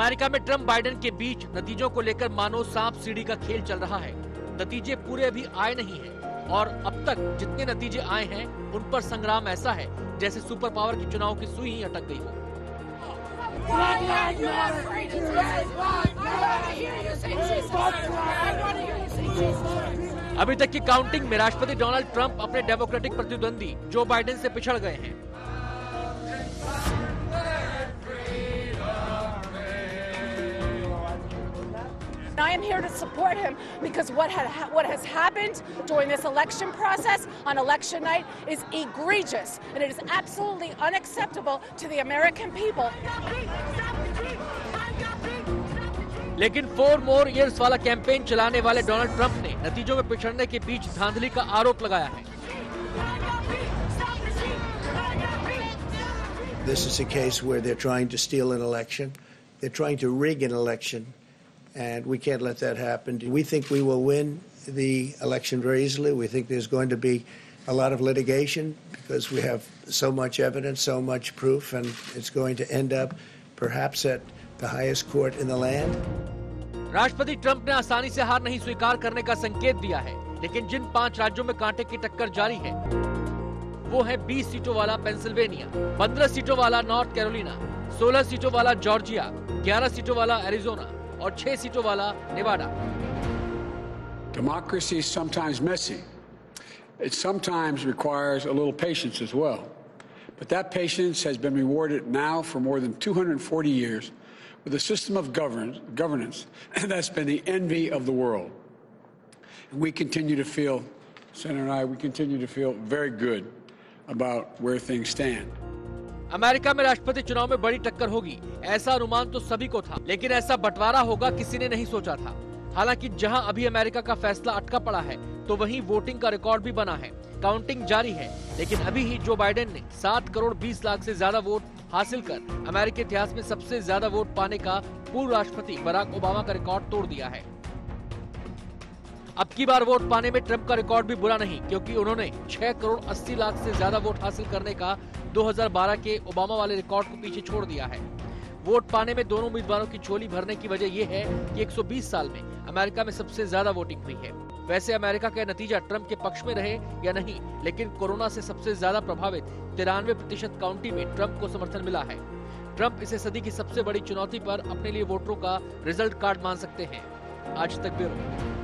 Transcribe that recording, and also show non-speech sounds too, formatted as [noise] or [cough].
America में Trump Biden के बीच नतीजों को लेकर मानो सांप सीढ़ी का खेल चल रहा है। नतीजे पूरे अभी आए नहीं है, और अब तक जितने नतीजे आए हैं, उन पर संग्राम ऐसा है, जैसे सुपर पावर के चुनाव की सुई ही अटक गई हो। अभी तक की काउंटिंग में राष्ट्रपति डोनाल्ड ट्रंप अपने डेमोक्रेटिक प्रतिद्वंदी जो बाइडेन से पिछड़ गए हैं। I am here to support him because what, had, what has happened during this election process on election night is egregious and it is absolutely unacceptable to the American people. लेकिन four more years वाला campaign चलाने वाले Donald Trump ने नतीजों में पिछड़ने के बीच धांधली का आरोप लगाया है This is a case where they're trying to steal an election. They're trying to rig an election. and we can't let that happen. We think we will win the election very easily. We think there's going to be a lot of litigation because we have so much evidence, so much proof, and it's going to end up perhaps at the highest court in the land. राष्ट्रपति Trump ने आसानी से हार नहीं स्वीकार करने का संकेत दिया है लेकिन जिन पांच राज्यों में कांटे की टक्कर जारी है वो है 20 सीटों वाला पेंसिल्वेनिया 15 सीटों वाला नॉर्थ कैरोलिना 16 सीटों वाला जॉर्जिया 11 सीटों वाला एरिजोना और छह सीटों वाला Nevada Democracy is sometimes messy. It sometimes requires a little patience as well. But that patience has been rewarded now for more than 240 years with a system of govern governance [clears throat] that's been the envy of the world. And we continue to feel, Senator and I, we continue to feel very good about where things stand. America में राष्ट्रपति चुनाव में बड़ी टक्कर होगी। ऐसा अनुमान तो सभी को था, लेकिन ऐसा बंटवारा होगा किसी ने नहीं सोचा था। हालाँकि जहाँ अभी अमेरिका का फैसला अटका पड़ा है तो वहीं वोटिंग का रिकॉर्ड भी बना है। काउंटिंग जारी है, लेकिन अभी ही जो बाइडेन ने सात करोड़ बीस लाख ऐसी ज़्यादा वोट हासिल कर, अमेरिकी इतिहास में सबसे ज़्यादा वोट पाने का पूर्व राष्ट्रपति बराक ओबामा का रिकॉर्ड तोड़ दिया है। अब की बार वोट पाने में ट्रंप का रिकॉर्ड भी बुरा नहीं, क्योंकि उन्होंने 6 करोड़ 80 लाख से ज़्यादा वोट हासिल करने का 2012 के ओबामा वाले रिकॉर्ड को पीछे छोड़ दिया है। वोट पाने में दोनों उम्मीदवारों की झोली भरने की वजह यह है कि 120 साल में अमेरिका में सबसे ज़्यादा वोटिंग हुई है। वैसे अमेरिका का नतीजा ट्रंप के पक्ष में रहे या नहीं, लेकिन कोरोना से सबसे ज़्यादा प्रभावित तिरानवे प्रतिशत काउंटी में ट्रंप को समर्थन मिला है। ट्रंप इसे सदी की सबसे बड़ी चुनौती पर अपने लिए वोटरों का रिज़ल्ट कार्ड मान सकते हैं। आज तक ब्यूरो